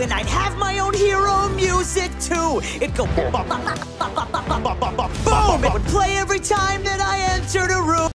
and I'd have my own hero music too. It'd go boom, boom. It would play every time